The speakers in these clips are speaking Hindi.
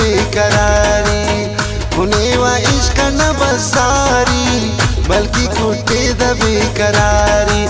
बेकरारी हुने वा इश्क न बसारी बल्कि कुटे द बेकरारी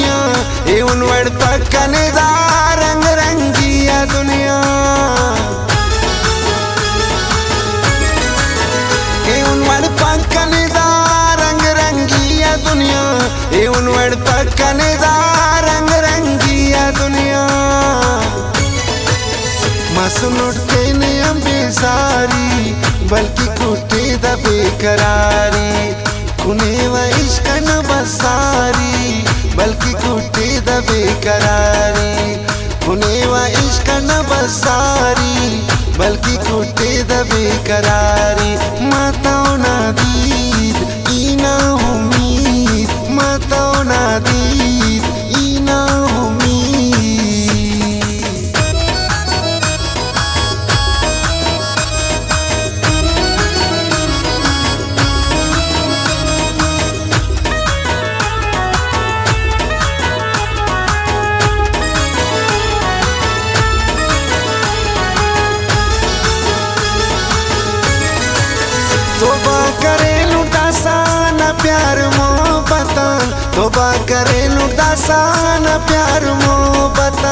दुनिया, ये उनवड़ तक कनेदा रंग रंगिया दुनिया। ये उनवड़ तक कनेदा रंग रंगिया दुनिया, ये उनवड़ तक कनेदा रंग रंगिया दुनिया। मसनुटे ने अम्बे सारी बल्कि कुटे द बेकरारी। कुने व इश्क बेकरारी उन्हें व इश्क न बसारी बल्कि कुटे द बेकरारी करे लुटासान प्यार, मोहब्बत। तोबा करे लुटासान प्यार, मोहब्बत।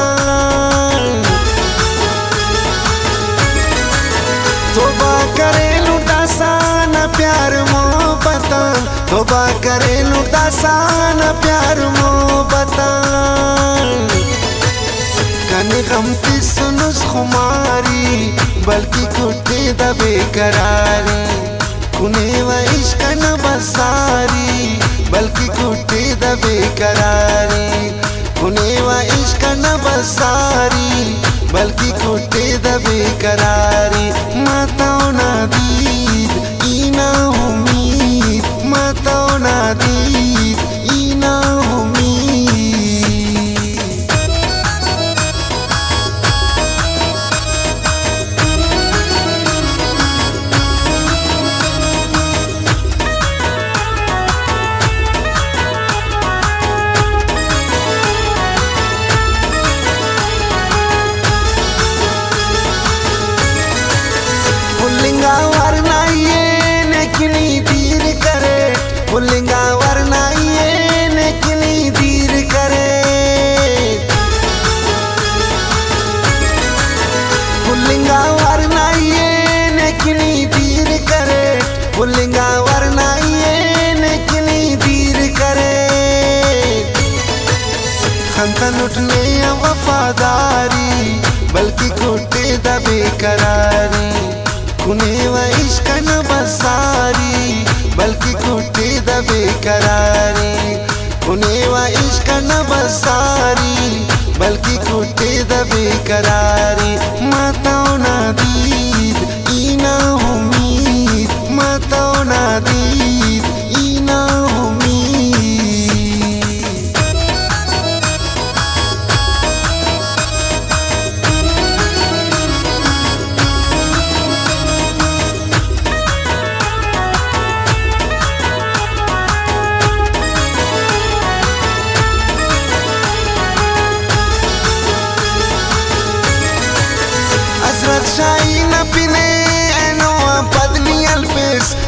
तोबा करे लुटासान प्यार, मोहब्बत। तोबा करे लुटासान प्यार, मोहब्बत। कने गमती सुनुस खुमारी, बल्कि कुटे द बेकरारी द बेकरारी कुनेवा इश्क न बसारी बल्कि कुटे दबे बेकरारी पुल्लिंगा वरनाइए नेकनी तीर करे। पुल्लिंगा वरनाइए नेकनी तीर करे। पुल्लिंगा वरनाइए नेकनी तीर करे। खंतन उठने वफादारी, बल्कि खोटे द बेकरारी कुनेवा इश्क न बसारी, बल्कि खोटे द उन्हें वह इश्क न बसारी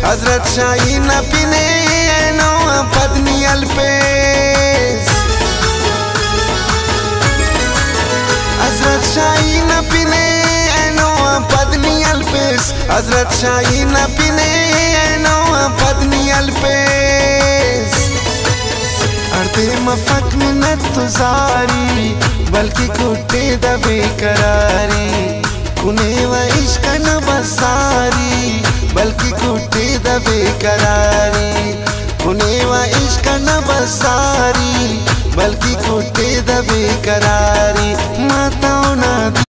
हज़रत शाही न पिने पदनी अल्पेस हज़रत शाही न पिने पदनी अल्पेस हज़रत शाही न पिने पदनी अल्पेस अर्धे मफक मिन्नत तुजारी बल्कि कुटे द बेकरारी कुनेवा इश्क न बसारी द बेकरारी कुनेवा इश्क न बसारी बल्कि कुटे द बेकरारी ना